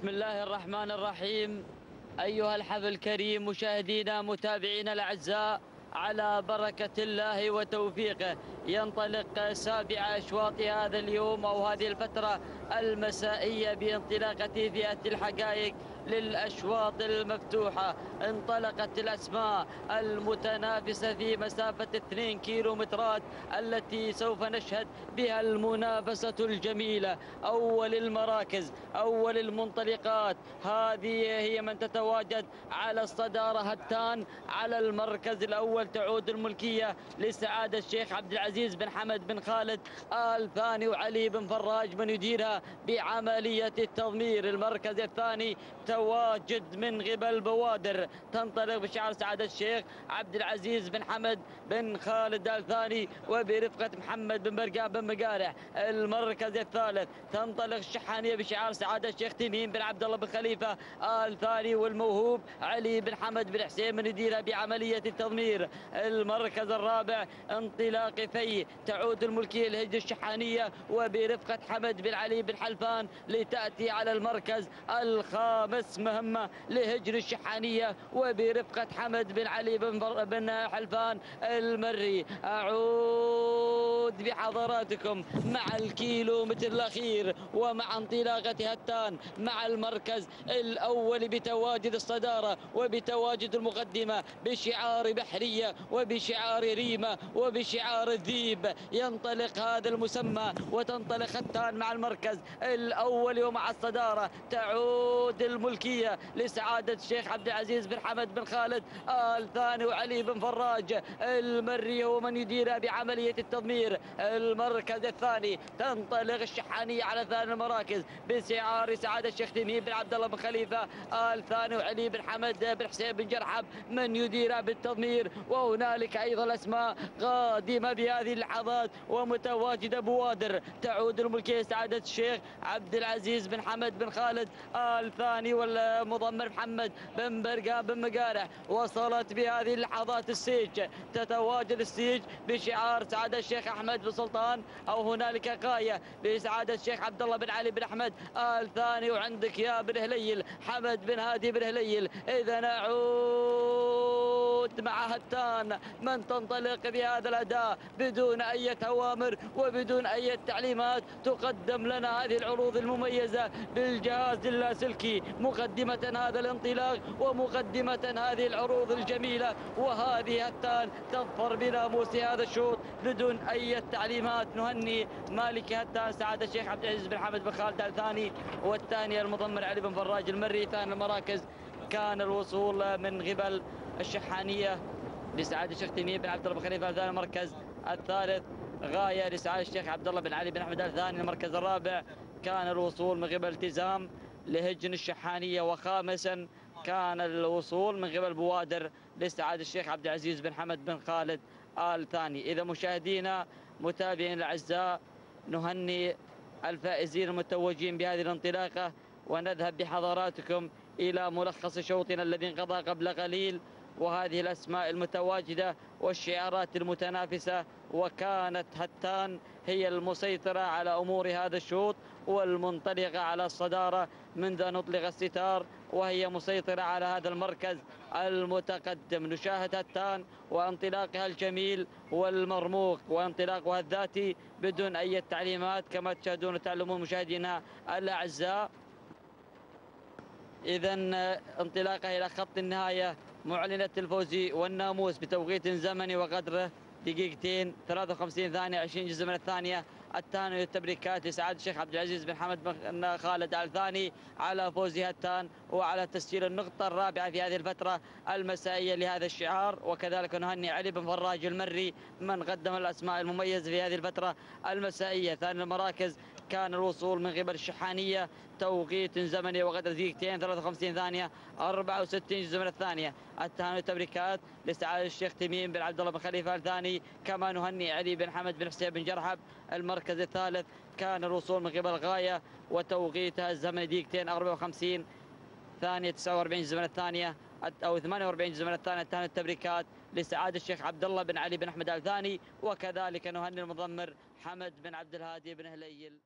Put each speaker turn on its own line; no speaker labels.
الله الرحمن الرحيم. أيها الحفل الكريم مشاهدينا متابعينا الأعزاء على بركة الله وتوفيقه ينطلق سابع أشواط هذا اليوم أو هذه الفترة المسائية بانطلاقة فئة الحقائق للأشواط المفتوحة. انطلقت الأسماء المتنافسة في مسافة 2 كيلو مترات التي سوف نشهد بها المنافسة الجميلة. أول المراكز أول المنطلقات هذه هي من تتواجد على الصدارة هتان. على المركز الأول تعود الملكية لسعادة الشيخ عبد العزيز بن حمد بن خالد آل ثاني وعلي بن فراج من يديرها بعملية التضمير. المركز الثاني تواجد من قبل بوادر تنطلق بشعار سعادة الشيخ عبد العزيز بن حمد بن خالد آل ثاني وبرفقة محمد بن برقان بن مقارع. المركز الثالث تنطلق الشحانية بشعار سعادة الشيخ تميم بن عبد الله بن خليفة. آل ثاني والموهوب علي بن حمد بن حسين من يديرها بعملية التضمير. المركز الرابع انطلاق في تعود الملكية الهجة الشحانية وبرفقة حمد بن علي بن حلفان لتأتي على المركز الخامس. مهمة لهجر الشحانية وبرفقة حمد بن علي بن, بن حلفان المري. أعود. بحضراتكم مع الكيلو متر الأخير ومع انطلاقة هتان مع المركز الأول بتواجد الصدارة وبتواجد المقدمة بشعار بحرية وبشعار ريمة وبشعار الذيب ينطلق هذا المسمى وتنطلق هتان مع المركز الأول ومع الصدارة. تعود الملكية لسعادة الشيخ عبد العزيز بن حمد بن خالد آل ثاني وعلي بن فراج. المري هو من يديرها بعملية التضمير. المركز الثاني. تنطلق الشحانية على ثاني المراكز. بسعار سعادة الشيخ تميم بن عبد الله بن خليفة آل ثاني وعلي بن حمد بن حسين بن جرحب من يديرها بالتضمير. وهنالك أيضا أسماء قادمة بهذه اللحظات ومتواجدة بوادر. تعود الملكية سعادة الشيخ عبد العزيز بن حمد بن خالد آل ثاني والمضمر محمد بن برقان بن مقارع وصلت بهذه اللحظات السيج. تتواجد السيج بشعار سعادة الشيخ أحمد بن سلطان أو هنالك غاية بسعادة الشيخ عبد الله بن علي بن أحمد. آل ثاني وعندك يا بن هليل حمد بن هادي بن هليل. إذا نعود مع هتان. من تنطلق بهذا الأداء بدون أي أوامر وبدون أي تعليمات تقدم لنا هذه العروض المميزة بالجهاز اللاسلكي مقدمة هذا الانطلاق ومقدمة هذه العروض الجميلة. وهذه هتان تظفر بناموس هذا الشوط بدون أي تعليمات. نهني مالك هتان سعادة الشيخ عبد العزيز بن حمد بن خالد الثاني والثاني المضمر علي بن فراج المري. ثاني المراكز كان الوصول من قبل الشحانية لسعادة الشيخ تميم بن عبد الله بن خليفة ثاني المركز الثالث غاية لسعادة الشيخ عبد الله بن علي بن أحمد الثاني المركز الرابع. كان الوصول من قبل التزام لهجن الشحانية وخامسا كان الوصول من قبل بوادر لسعادة الشيخ عبد العزيز بن حمد بن خالد آل ثاني. إذا مشاهدينا متابعين الأعزاء نهني الفائزين المتوجين بهذه الانطلاقة ونذهب بحضراتكم إلى ملخص شوطنا الذي انقضى قبل قليل. وهذه الأسماء المتواجدة والشعارات المتنافسة وكانت هتان هي المسيطرة على أمور هذا الشوط والمنطلقة على الصدارة منذ أن أطلق الستار وهي مسيطرة على هذا المركز المتقدم. نشاهد هتان وانطلاقها الجميل والمرموق وانطلاقها الذاتي بدون أي تعليمات كما تشاهدون وتعلمون مشاهدينا الأعزاء. إذا انطلاقها إلى خط النهاية. معلنة الفوز والناموس بتوقيت زمني وقدره دقيقتين 53 ثانية 20 جزء من الثانية. الثاني والتبريكات لسعادة الشيخ عبد العزيز بن حمد بن خالد آل ثاني على فوز هتان وعلى تسجيل النقطة الرابعة في هذه الفترة المسائية لهذا الشعار. وكذلك نهني علي بن فراج المري من قدم الأسماء المميزة في هذه الفترة المسائية ثاني المراكز كان الوصول من قبل الشحانية توقيت زمني وقدر دقيقتين 53 ثانية 64 جزء من الثانية. التهاني والتبريكات لسعادة الشيخ تميم بن عبد الله بن خليفة الثاني كما نهني علي بن حمد بن حسين بن جرحب المركز الثالث. كان الوصول من قبل غاية وتوقيتها الزمني دقيقتين 54 ثانية 49 جزء من الثانية. أو 48 جزء من الثانية التهاني التبريكات لسعادة الشيخ عبد الله بن علي بن أحمد الثاني وكذلك نهني المضمر حمد بن عبد الهادي بن هليل